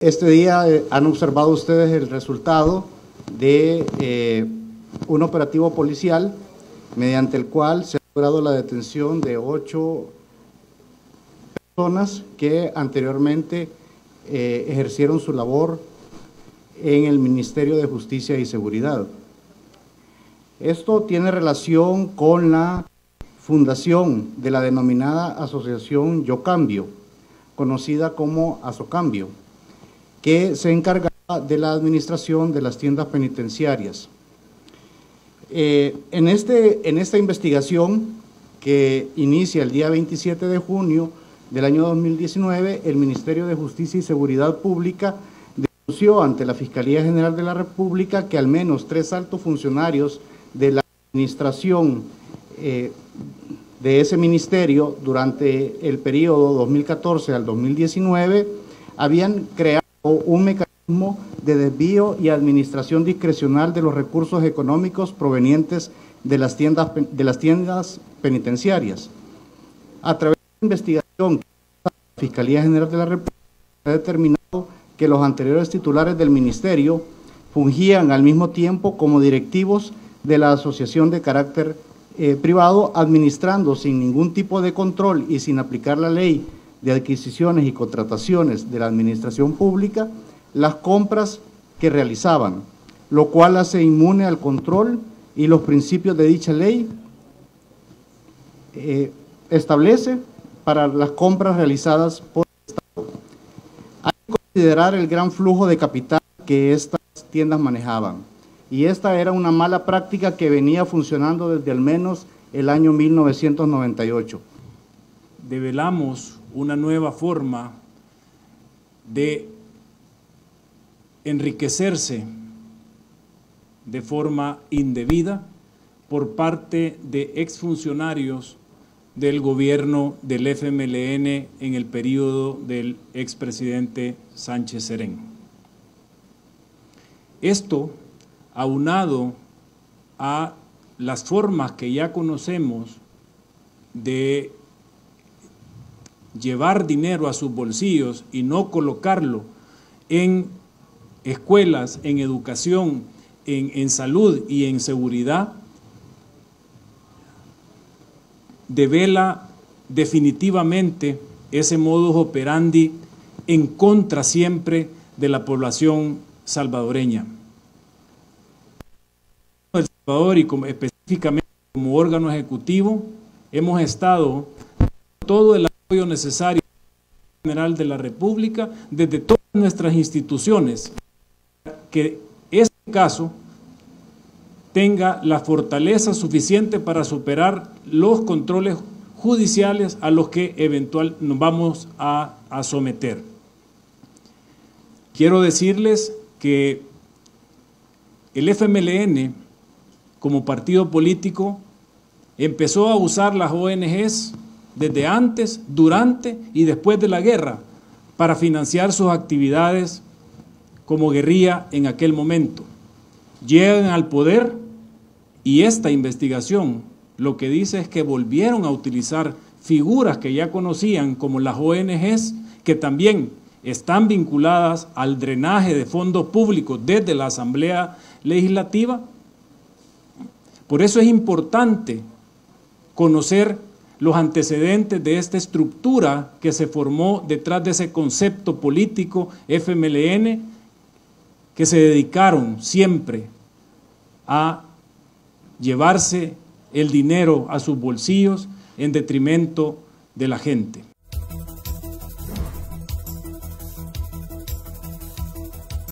Este día eh, han observado ustedes el resultado de eh, un operativo policial mediante el cual se ha logrado la detención de ocho personas que anteriormente eh, ejercieron su labor en el Ministerio de Justicia y Seguridad. Esto tiene relación con la fundación de la denominada Asociación Yo Cambio, conocida como Asocambio que se encargaba de la administración de las tiendas penitenciarias. Eh, en, este, en esta investigación que inicia el día 27 de junio del año 2019, el Ministerio de Justicia y Seguridad Pública denunció ante la Fiscalía General de la República que al menos tres altos funcionarios de la administración eh, de ese ministerio durante el periodo 2014 al 2019 habían creado un mecanismo de desvío y administración discrecional de los recursos económicos provenientes de las tiendas, de las tiendas penitenciarias. A través de la investigación, la Fiscalía General de la República ha determinado que los anteriores titulares del Ministerio fungían al mismo tiempo como directivos de la asociación de carácter eh, privado, administrando sin ningún tipo de control y sin aplicar la ley de adquisiciones y contrataciones de la administración pública las compras que realizaban, lo cual hace inmune al control y los principios de dicha ley eh, establece para las compras realizadas por el Estado. Hay que considerar el gran flujo de capital que estas tiendas manejaban. Y esta era una mala práctica que venía funcionando desde al menos el año 1998. Develamos una nueva forma de enriquecerse de forma indebida por parte de exfuncionarios del gobierno del FMLN en el periodo del expresidente Sánchez Serén. Esto, aunado a las formas que ya conocemos de llevar dinero a sus bolsillos y no colocarlo en escuelas, en educación, en, salud y en seguridad, devela definitivamente ese modus operandi en contra siempre de la población salvadoreña. El Salvador y como, específicamente como órgano ejecutivo hemos estado todo el necesario general de la República desde todas nuestras instituciones que este caso tenga la fortaleza suficiente para superar los controles judiciales a los que eventual nos vamos a, a someter. Quiero decirles que el FMLN como partido político empezó a usar las ONGs desde antes, durante y después de la guerra para financiar sus actividades como guerrilla en aquel momento. Llegan al poder y esta investigación lo que dice es que volvieron a utilizar figuras que ya conocían como las ONGs, que también están vinculadas al drenaje de fondos públicos desde la Asamblea Legislativa. Por eso es importante conocer los antecedentes de esta estructura que se formó detrás de ese concepto político FMLN, que se dedicaron siempre a llevarse el dinero a sus bolsillos en detrimento de la gente.